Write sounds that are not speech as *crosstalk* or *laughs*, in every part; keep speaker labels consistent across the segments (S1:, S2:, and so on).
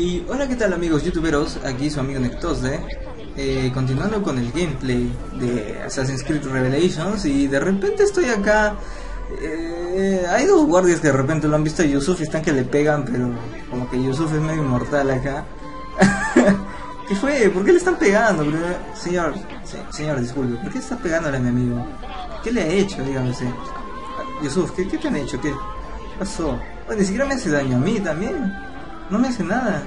S1: Y hola qué tal amigos youtuberos, aquí su amigo Nectosde eh, Continuando con el gameplay de Assassin's Creed Revelations Y de repente estoy acá eh, Hay dos guardias que de repente lo han visto a Yusuf y están que le pegan Pero como que Yusuf es medio inmortal acá *laughs* ¿Qué fue? ¿Por qué le están pegando? Señor, señor, disculpe, ¿por qué está pegándole a mi amigo? ¿Qué le ha hecho? Dígame Yusuf, ¿qué, ¿qué te han hecho? ¿Qué pasó? ni siquiera me hace daño a mí también no me hace nada.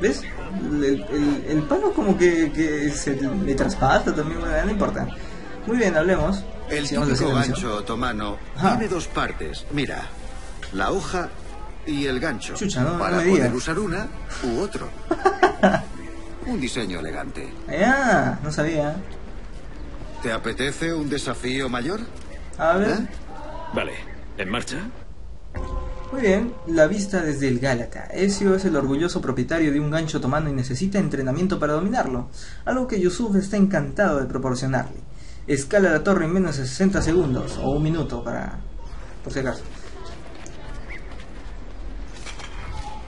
S1: ¿Ves? El, palo como que, se le traspasa también, no importa. Muy bien, hablemos.
S2: El típico gancho otomano tiene dos partes. Mira, la hoja y el gancho.
S1: Chucha, no,
S2: para poder usar una u otro. *laughs* un diseño elegante.
S1: Ah, no sabía.
S2: ¿Te apetece un desafío mayor?
S1: A ver. ¿Eh?
S3: Vale, ¿en marcha?
S1: Muy bien, la vista desde el Gálata. Ezio es el orgulloso propietario de un gancho otomano y necesita entrenamiento para dominarlo, algo que Yusuf está encantado de proporcionarle. Escala la torre en menos de 60 segundos, o un minuto para... por si acaso.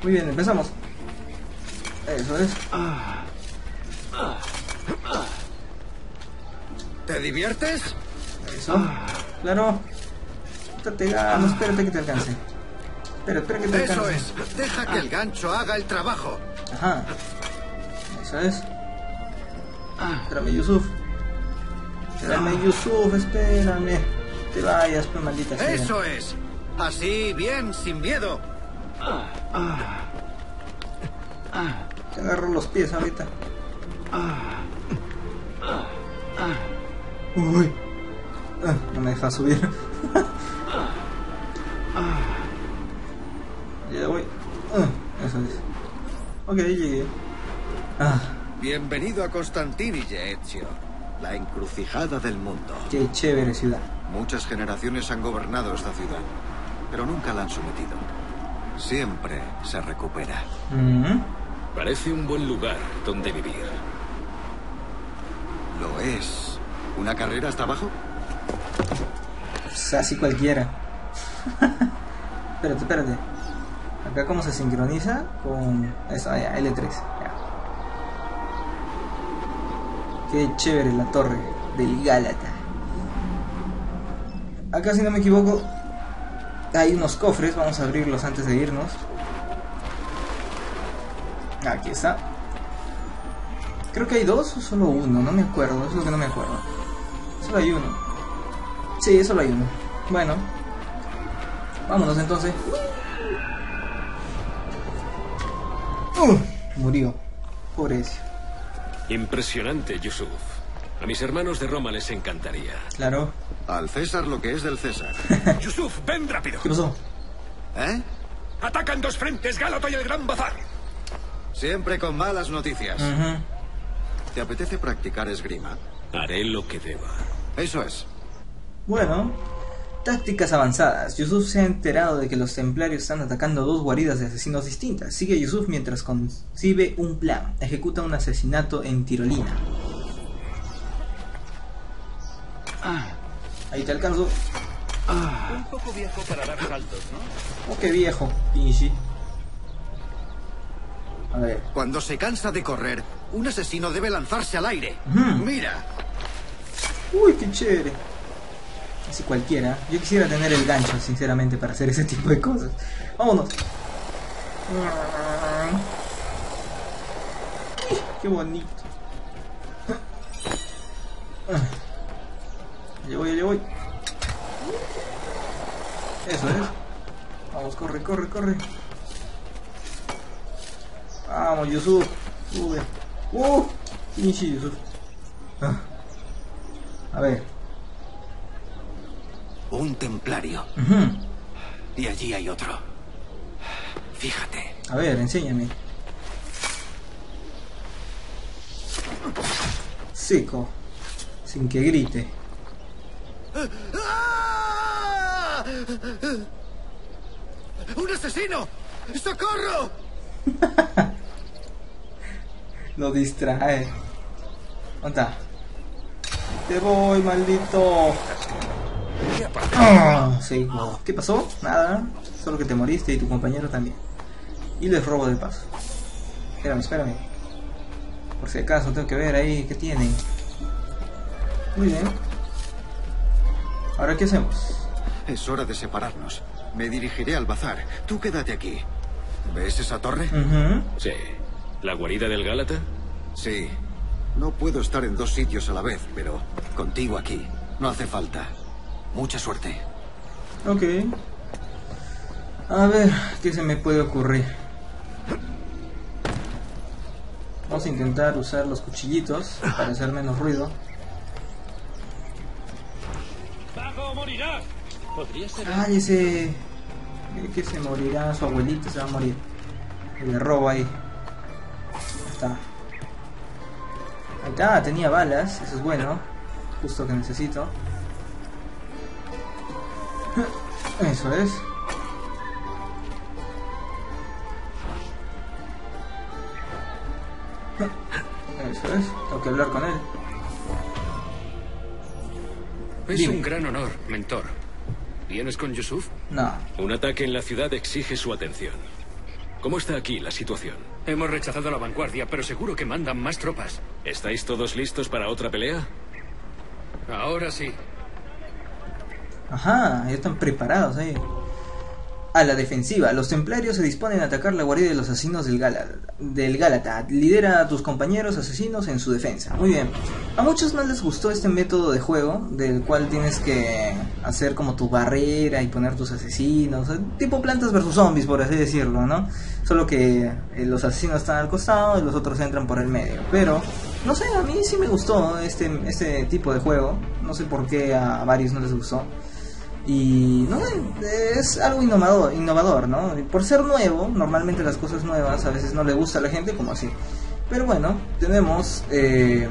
S1: Muy bien, empezamos. Eso es.
S2: ¿Te diviertes?
S1: Eso. Claro. No, espérate que te alcance. Espera, espera que te
S2: Eso es. Deja que el gancho haga el trabajo.
S1: Ajá. Eso es. Ah. Espérame, Yusuf. Espérame, ah. Yusuf, espérame. Te vayas, pues maldita sea.
S2: Eso es. Así, bien, sin miedo.
S1: Te agarro los pies ahorita. Uy. Ah, no me deja subir. *laughs* Ok, llegué.
S2: Ah. Bienvenido a Constantinille, Ezio. La encrucijada del mundo.
S1: Qué chévere ciudad.
S2: Muchas generaciones han gobernado esta ciudad, pero nunca la han sometido. Siempre se recupera.
S1: Mm-hmm.
S3: Parece un buen lugar donde vivir.
S2: Lo es. ¿Una carrera hasta abajo?
S1: Pues así cualquiera. *laughs* espérate, espérate. Acá cómo se sincroniza con eso, ya, L3. Ya. Qué chévere la torre del Gálata. Acá si no me equivoco hay unos cofres, vamos a abrirlos antes de irnos. Aquí está. Creo que hay dos o solo uno, no me acuerdo, es lo que no me acuerdo. Solo hay uno. Sí, solo hay uno. Bueno, vámonos entonces. Murió. Pobrecio.
S3: Impresionante, Yusuf. A mis hermanos de Roma les encantaría.
S1: Claro.
S2: Al César lo que es del César. *laughs*
S3: Yusuf, ven rápido.
S1: ¿Qué pasó?
S2: ¿Eh?
S3: Atacan dos frentes, Gálato y el Gran Bazar.
S2: Siempre con malas noticias. ¿Te apetece practicar esgrima?
S3: Haré lo que deba.
S2: Eso es.
S1: Bueno, Tácticas avanzadas. Yusuf se ha enterado de que los templarios están atacando dos guaridas de asesinos distintas. Sigue Yusuf mientras concibe un plan. Ejecuta un asesinato en Tirolina. Ah, ahí te alcanzo.
S2: Un poco viejo para dar saltos, ¿no?
S1: Oh, qué viejo, Pinchi. A ver.
S2: Cuando se cansa de correr, un asesino debe lanzarse al aire. Mira.
S1: Uy, qué chévere si cualquiera. Yo quisiera tener el gancho, sinceramente, para hacer ese tipo de cosas. Vámonos. Qué bonito. Ya voy, ya voy. Eso es. Vamos, corre, corre, corre. Vamos, Yusuf. Sube. Uh, Yusuf. Ah. A ver.
S2: Un templario. Y allí hay otro. Fíjate.
S1: A ver, enséñame. Seco. Sin que grite.
S2: ¡Un asesino! ¡Socorro! *laughs*
S1: Lo distrae. ¿Dónde está? Te voy, maldito. Ah, sí. ¿Qué pasó? Nada. Solo que te moriste y tu compañero también. Y les robo de paso. Espérame, espérame. Por si acaso tengo que ver ahí qué tienen. Muy bien. Ahora qué hacemos.
S2: Es hora de separarnos. Me dirigiré al bazar. Tú quédate aquí. ¿Ves esa torre?
S3: Sí. ¿La guarida del Gálata?
S2: Sí. No puedo estar en dos sitios a la vez, pero contigo aquí. No hace falta. Mucha suerte.
S1: Ok. A ver, ¿qué se me puede ocurrir? Vamos a intentar usar los cuchillitos para hacer menos ruido.
S3: ¡Vago morirás! Podría ser.
S1: Ay, ese... eh, Que se morirá, su abuelito se va a morir. Y le robo ahí. Ahí está. Ahí está, tenía balas, eso es bueno. Justo que necesito. Eso es. Eso es, tengo que hablar con él.
S3: Es
S1: Dime.
S3: un gran honor, mentor. ¿Vienes con Yusuf?
S1: No,
S3: Un ataque en la ciudad exige su atención. ¿Cómo está aquí la situación?
S4: Hemos rechazado la vanguardia, pero seguro que mandan más tropas.
S3: ¿Estáis todos listos para otra pelea?
S4: Ahora sí.
S1: Ajá, ya están preparados ahí. A la defensiva, los templarios se disponen a atacar la guardia de los asesinos del Gálata. Del Gálata. Lidera a tus compañeros asesinos en su defensa. Muy bien. A muchos no les gustó este método de juego, del cual tienes que hacer como tu barrera y poner tus asesinos. eh, Tipo plantas versus zombies, por así decirlo, ¿no? Solo que eh, los asesinos están al costado y los otros entran por el medio. Pero, no sé, a mí sí me gustó este, este tipo de juego. No sé por qué a varios no les gustó. Y no sé, es algo innovador, innovador, ¿no? Y Por ser nuevo, normalmente las cosas nuevas a veces no le gusta a la gente como así. Pero bueno, tenemos eh,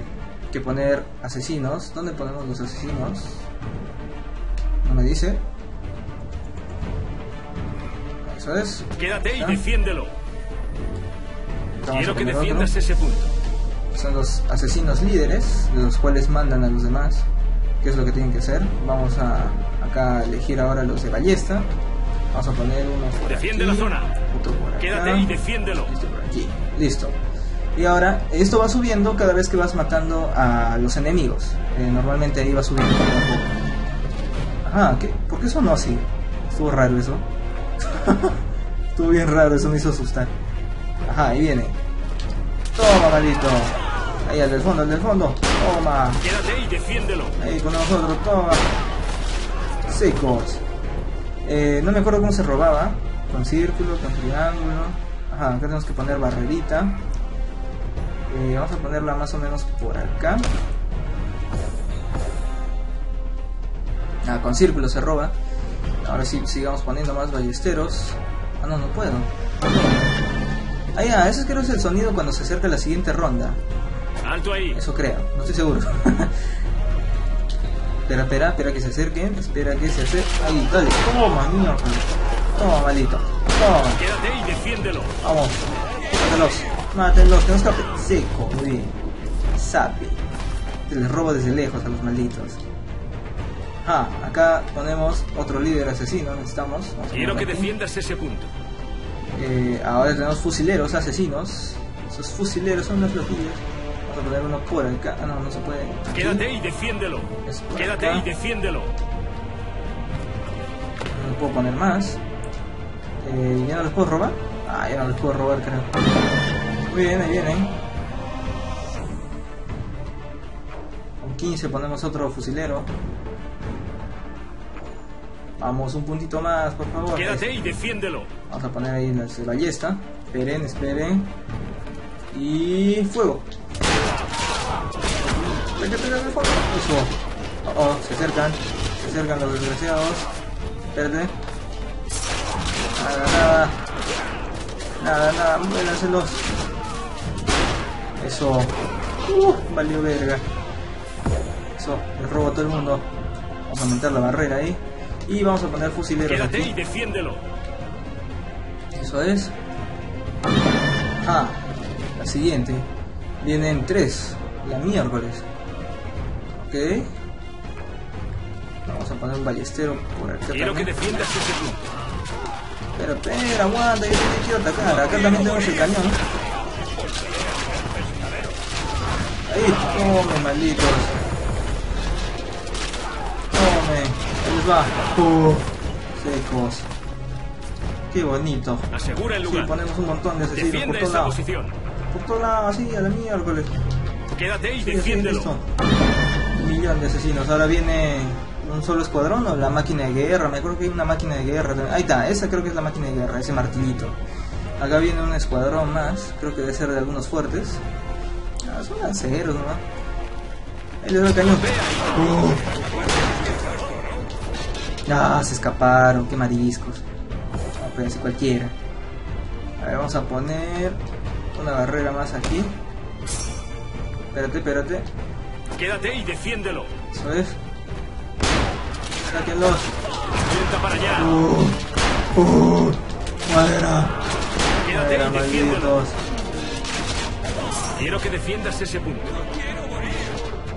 S1: que poner asesinos. ¿Dónde ponemos los asesinos? No me dice. Eso es.
S4: Quédate y defiéndelo. Quiero que
S1: otro.
S4: defiendas ese punto.
S1: Son los asesinos líderes, de los cuales mandan a los demás. ¿Qué es lo que tienen que hacer? Vamos a acá elegir ahora los de ballesta. Vamos a poner uno por
S4: Defiende
S1: aquí,
S4: la zona.
S1: otro por acá,
S4: Quédate y defiéndelo.
S1: por aquí. Listo. Y ahora, esto va subiendo cada vez que vas matando a los enemigos. Eh, normalmente ahí va subiendo poco a poco. Ajá, ¿qué? ¿por qué sonó así? Estuvo raro eso. *laughs* Estuvo bien raro, eso me hizo asustar. Ajá, ahí viene. Toma, maldito. Ahí, al del fondo, al del fondo. Toma.
S4: Quédate y defiéndelo.
S1: Ahí con nosotros, toma. Secos. Eh, no me acuerdo cómo se robaba. Con círculo, con triángulo. Ajá, acá tenemos que poner barrerita. Eh, vamos a ponerla más o menos por acá. Ah, con círculo se roba. Ahora sí, sigamos poniendo más ballesteros. Ah, no, no puedo. Ah, ya, ese creo que es el sonido cuando se acerca la siguiente ronda.
S4: Alto ahí.
S1: Eso creo, no estoy seguro. *laughs* espera, espera, espera que se acerquen. Espera que se acerquen. Ahí, dale. Toma, mierda. Toma, maldito. Toma.
S4: Quédate y defiéndelo.
S1: Vamos. Mátelos. Mátelos, que no escape. Seco, muy bien. Sapi. Te les robo desde lejos a los malditos. Ah, acá ponemos otro líder asesino. Necesitamos. Vamos
S4: Quiero que
S1: aquí.
S4: defiendas ese punto.
S1: Eh, ahora tenemos fusileros asesinos. Esos fusileros son unos loquillos. Uno por acá. Ah, no, no se puede. Aquí.
S4: Quédate y defiéndelo. Quédate
S1: acá.
S4: y defiéndelo.
S1: No puedo poner más. Eh, ¿Ya no los puedo robar? Ah, ya no los puedo robar, creo. Muy bien, ahí vienen. Con 15 ponemos otro fusilero. Vamos, un puntito más, por favor.
S4: Quédate y defiéndelo.
S1: Vamos a poner ahí la ballesta. Esperen, esperen. Y fuego. De. Eso. Oh, oh, se acercan. Se acercan los desgraciados. Espérate. Nada, nada. Nada, nada. Muéranselos. Eso. Uh, valió verga. Eso, les robo a todo el mundo. Vamos a aumentar la barrera ahí. Y vamos a poner fusileros
S4: Quédate
S1: aquí.
S4: y defiéndelo.
S1: Eso es. Ah, la siguiente. Vienen tres. La miércoles. Ok. Vamos a poner un ballestero por acá
S4: Quiero que
S1: también.
S4: defiendas ese punto.
S1: Espera, espera, aguanta, yo también quiero atacar. Acá también tenemos el cañón. Ahí, tome, malditos. Tome, ahí les va. Uh, secos. Qué bonito.
S3: Asegura el
S1: Sí,
S3: lugar.
S1: ponemos un montón de asesinos por
S3: Defiende esa
S1: lados.
S3: posición.
S1: Por todos lados, así, a la miércoles.
S3: Quédate y
S1: Sí,
S3: defiéndelo.
S1: listo. De asesinos. Ahora viene un solo escuadrón o la máquina de guerra. Me acuerdo que hay una máquina de guerra. Ahí está, esa creo que es la máquina de guerra, ese martillito. Acá viene un escuadrón más. Creo que debe ser de algunos fuertes. Ah, son lanceros, ¿no? Ahí les el cañón. Uh. Ah, se escaparon, qué mariscos. No, pensé cualquiera. A ver, vamos a poner una barrera más aquí. Espérate, espérate.
S3: Quédate y defiéndelo.
S1: Eso es. Sáquenlos.
S3: Orienta para allá.
S1: Uh, uh, madera.
S3: Quédate
S1: Madera,
S3: y defiéndelo. Quiero que defiendas ese punto.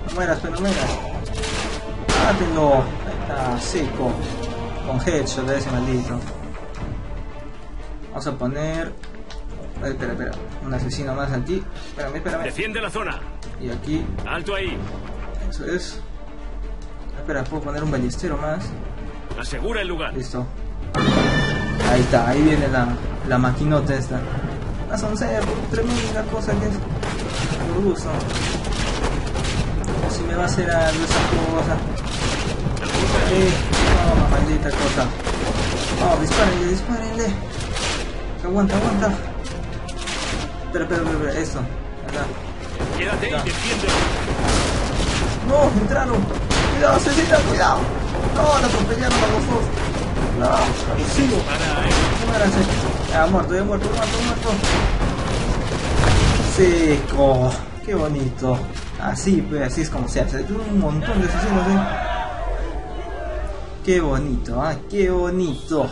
S1: No mueras, pero no mueras. Mátenlo. Ahí está, seco. Con headshot de ese maldito. Vamos a poner. Ay, espera, espera. Un asesino más aquí. Espérame, espérame.
S3: Defiende la zona.
S1: Y aquí.
S3: Alto ahí.
S1: Eso es. Espera, puedo poner un ballestero más.
S3: Asegura el lugar.
S1: Listo. Ahí está, ahí viene la, la maquinota esta. La soncera, tremenda cosa que es. Me gusta. Si me va a hacer algo esa cosa. Eh, toma, maldita cosa. Oh, dispárenle, dispárenle. Aguanta, aguanta. Espera, espera, espera, esto. Acá.
S3: Quédate
S1: Ya.
S3: y defiéndelo.
S1: No, entraron. Cuidado, Cecita, cuidado. No, la atropellaron a los dos. No, sigo.
S3: Ahí.
S1: Muéranse. Ya, muerto, ya muerto, muerto, muerto. Seco. Qué bonito. Así, pues, así es como se hace. Un montón de asesinos, ¿eh? Qué bonito, ah, qué bonito.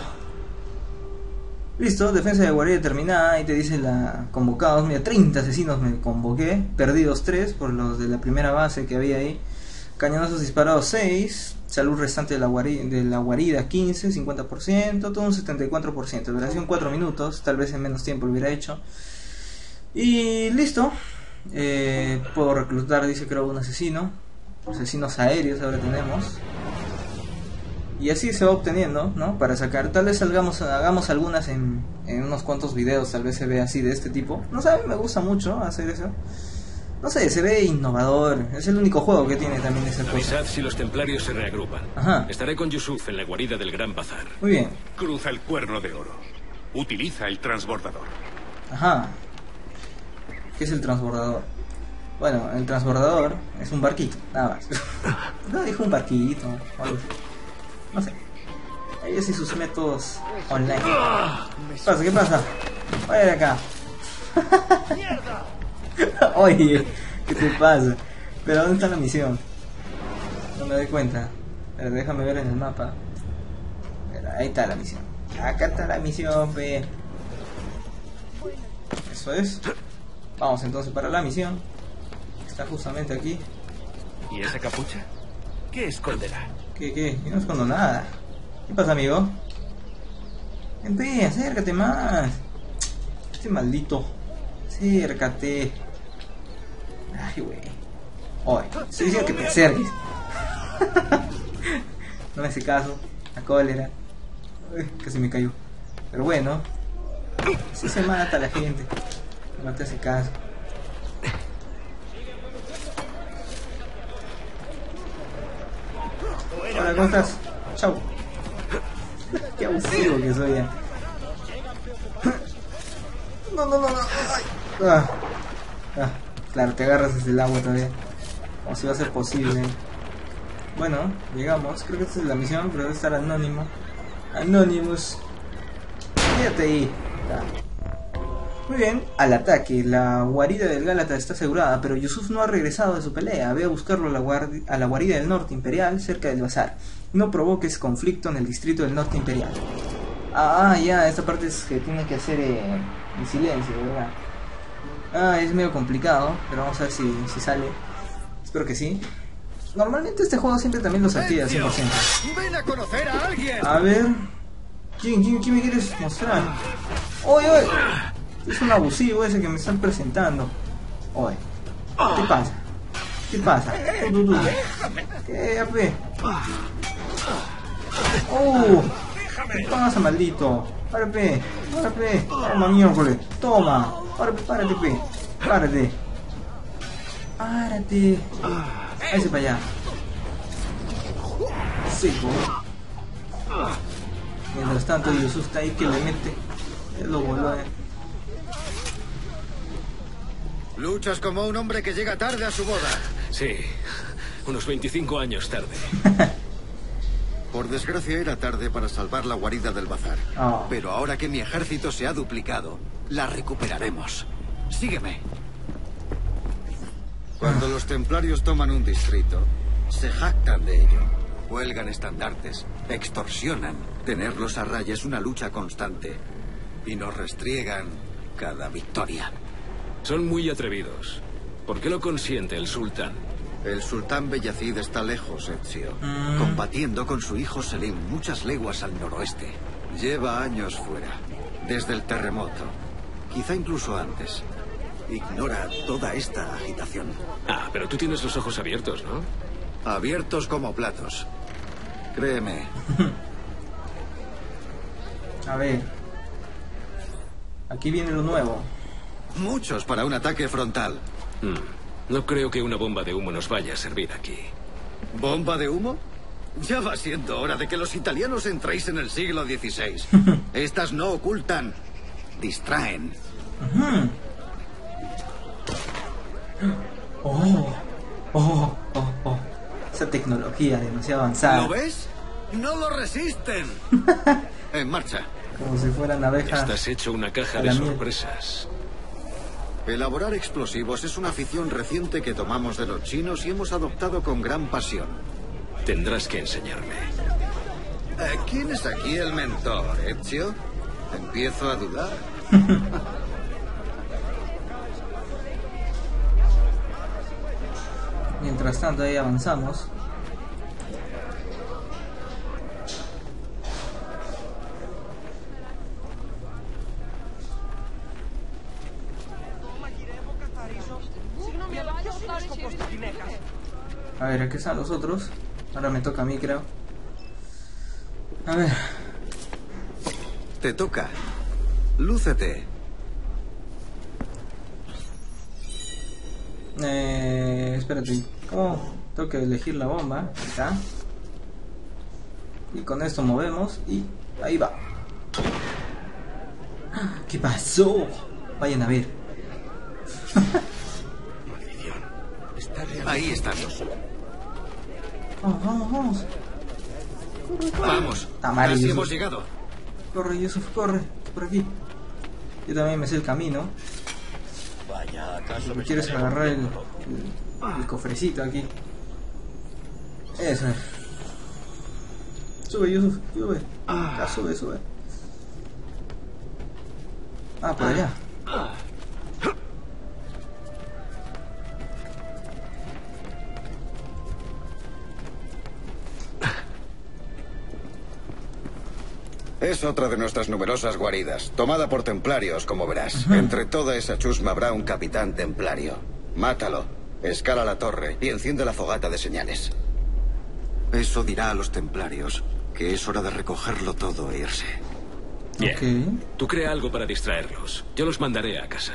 S1: Listo, defensa de guardia terminada. Ahí te dice la convocados. Mira, 30 asesinos me convoqué. Perdidos 3 por los de la primera base que había ahí. Cañonazos disparados 6. Salud restante de la, guarida, de la guarida 15, 50%. Todo un 74%. Duración 4 minutos. Tal vez en menos tiempo lo hubiera hecho. Y listo. Eh, puedo reclutar, dice creo, un asesino. Asesinos aéreos ahora tenemos. Y así se va obteniendo, ¿no? Para sacar. Tal vez salgamos, hagamos algunas en, en unos cuantos videos, tal vez se ve así de este tipo. No sé, a mí me gusta mucho hacer eso. No sé, se ve innovador. Es el único juego que tiene también esa cosa.
S3: Avisad si los templarios se reagrupan.
S1: Ajá.
S3: Estaré con Yusuf en la guarida del Gran Bazar.
S1: Muy bien.
S5: Cruza el cuerno de oro. Utiliza el transbordador.
S1: Ajá. ¿Qué es el transbordador? Bueno, el transbordador es un barquito, nada más. *laughs* no, dijo un barquito. o algo así. No sé. Ellos y sus métodos online. ¿Qué pasa? ¿Qué pasa? Vaya de acá. *laughs* Oye, ¿qué te pasa? Pero ¿dónde está la misión? No me doy cuenta. Pero déjame ver en el mapa. Pero ahí está la misión. Acá está la misión, pe. Eso es. Vamos entonces para la misión. Está justamente aquí.
S5: ¿Y esa capucha? ¿Qué esconderá?
S1: ¿Qué, qué? Yo no escondo nada. ¿Qué pasa, amigo? Ven, pe, acércate más. Este maldito. Acércate. Ay, güey. Oye, estoy diciendo que te acerques. *laughs* no me hace caso. La cólera. Uy, casi me cayó. Pero bueno. Si se mata la gente. No te hace caso. ¿Cómo estás? Chau. Qué abusivo que soy ya. No, no, no, no. Ah. Ah, claro, te agarras desde el agua todavía. Como si va a ser posible. Bueno, llegamos. Creo que esta es la misión, pero debe estar anónimo. Anonymous. Quédate ahí. Ya. Muy bien, al ataque. La guarida del Gálata está asegurada, pero Yusuf no ha regresado de su pelea. Ve a buscarlo a la, a la guarida del norte imperial, cerca del bazar. No provoques conflicto en el distrito del norte imperial. Ah, ya, esta parte es que tiene que hacer eh, en silencio, ¿verdad? Ah, es medio complicado, pero vamos a ver si, si sale. Espero que sí. Normalmente este juego siempre también los activa al 100%.
S2: ¡Ven a conocer a alguien!
S1: A ver. ¿Quién, quién, quién me quieres mostrar? ¡Oye, oye! Es un abusivo ese que me están presentando. Oye, ¿qué pasa? ¿Qué pasa? Tú, tú, tú. ¿Qué, ape? ¡Oh! ¿Qué pasa, maldito? Párate, párate. Toma, miércoles. Toma. Párate, párate, pe. Párate. Párate. Ese para allá. Seco. Mientras tanto, Yusuf está ahí que le mete. Lo voló, eh.
S2: Luchas como un hombre que llega tarde a su boda.
S3: Sí, unos 25 años tarde. *laughs*
S2: Por desgracia era tarde para salvar la guarida del bazar.
S1: Ah.
S2: Pero ahora que mi ejército se ha duplicado, la recuperaremos. Sígueme. Cuando los templarios toman un distrito, se jactan de ello. Cuelgan estandartes, extorsionan. Tenerlos a raya es una lucha constante. Y nos restriegan cada victoria.
S3: Son muy atrevidos. ¿Por qué lo consiente el sultán?
S2: El sultán Beyazid está lejos, Ezio,
S1: Mm.
S2: combatiendo con su hijo Selim muchas leguas al noroeste. Lleva años fuera, desde el terremoto, quizá incluso antes. Ignora toda esta agitación,
S3: Ah, pero tú tienes los ojos abiertos, ¿no?
S2: abiertos como platos. Créeme, *laughs*
S1: A ver. Aquí viene lo nuevo.
S2: Muchos para un ataque frontal.
S3: Hmm, No creo que una bomba de humo nos vaya a servir aquí.
S2: ¿Bomba de humo? Ya va siendo hora de que los italianos entréis en el siglo XVI. *laughs* Estas no ocultan, distraen.
S1: Oh, oh, oh, oh. Esa tecnología demasiado avanzada.
S2: ¿Lo ves? ¡No lo resisten! *laughs* en marcha.
S1: Como si fueran abejas.
S3: Estás hecho una caja de
S1: la miel.
S2: Elaborar explosivos es una afición reciente que tomamos de los chinos y hemos adoptado con gran pasión.
S3: Tendrás que enseñarme.
S2: Eh, ¿Quién es aquí el mentor, Ezio? Empiezo a dudar. *laughs*
S1: Mientras tanto, ahí avanzamos. A ver, aquí están los otros. Ahora me toca a mí, creo. A ver.
S2: Te toca. Lúcete.
S1: Eh, espérate. ¿Cómo? Tengo que elegir la bomba. Ahí está. Y con esto movemos y ahí va. ¿Qué pasó? Vayan a ver.
S2: Ahí estamos.
S1: Vamos, vamos, vamos.
S2: Vamos.
S1: Tamari,
S2: Casi
S1: Yusuf.
S2: hemos llegado.
S1: Corre, Yusuf, corre. Por aquí. Yo también me sé el camino. Si quieres agarrar el, el, el cofrecito aquí. Eso es. Sube, Yusuf, sube. Ya, sube, sube. Ah, por allá.
S2: Es otra de nuestras numerosas guaridas, tomada por templarios, como verás. Entre toda esa chusma habrá un capitán templario. Mátalo, escala la torre y enciende la fogata de señales. Eso dirá a los templarios que es hora de recogerlo todo e irse.
S3: Bien.
S1: Ok.
S3: Tú crea algo para distraerlos. Yo los mandaré a casa.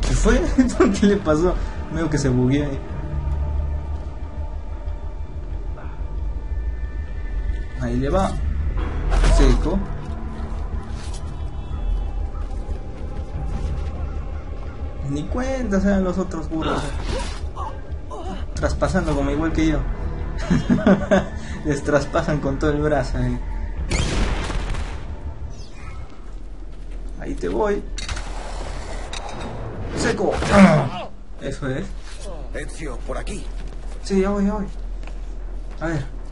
S1: ¿Qué fue? *laughs* ¿Qué le pasó? Veo que se bugueó ahí. Ahí le va. Seco. Ni cuenta sean los otros burros. Traspasando como igual que yo. *laughs* Les traspasan con todo el brazo. eh. Ahí te voy. Seco. Eso es.
S2: Ezio, por aquí.
S1: Sí, ya voy, ya voy. A ver.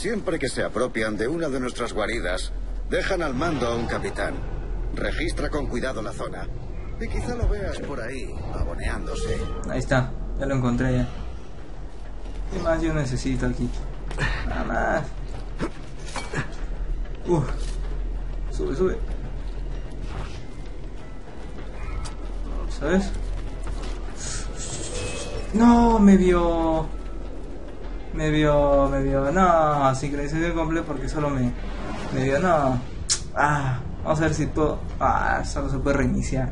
S2: Siempre que se apropian de una de nuestras guaridas, dejan al mando a un capitán. Registra con cuidado la zona. Y quizá lo veas por ahí, aboneándose.
S1: Ahí está. Ya lo encontré ya. ¿Qué más yo necesito aquí? Nada más. Uh. Sube, sube. ¿Sabes? No, me vio. Me vio, me vio. No, sincronización completa porque solo me, me vio. No. Ah, vamos a ver si puedo. Ah, solo se puede reiniciar.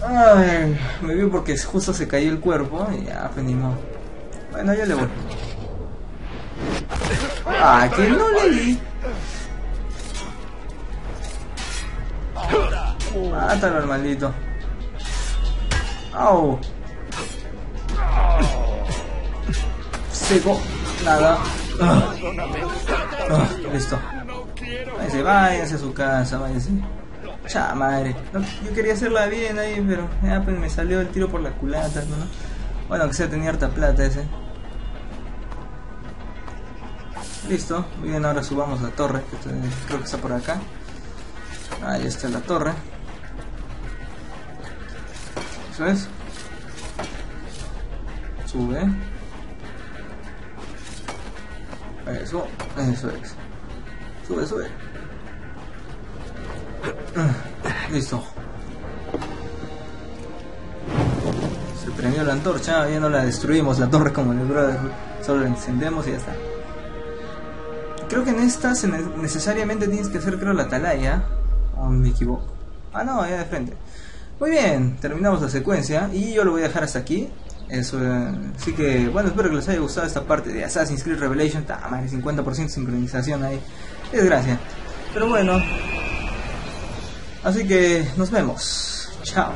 S1: Ay, me vio porque justo se cayó el cuerpo y ya, pues ni modo. Bueno, yo le voy. Ah, que no le di. Mátalo al maldito. Au. Seco. Nada. Ah. Ah, listo. Váyase, váyase a su casa, váyase. Ya, madre. No, yo quería hacerla bien ahí, pero ya pues me salió el tiro por la culata, ¿no? Bueno, que sea tenía harta plata ese. Listo. Bien, ahora subamos la torre, que creo que está por acá. Ahí está la torre. Eso es. Sube. Eso, eso es. Sube, sube. *clears throat* Listo. Se prendió la antorcha, ya no la destruimos la torre como en el brother. Solo la encendemos y ya está. Creo que en esta necesariamente tienes que hacer creo la atalaya. O me equivoco. Ah no, ya de frente. Muy bien, terminamos la secuencia y yo lo voy a dejar hasta aquí. Eso, así que bueno, espero que les haya gustado esta parte de Assassin's Creed Revelation. Está más de 50% sincronización ahí. Desgracia. Pero bueno. Así que nos vemos. Chao.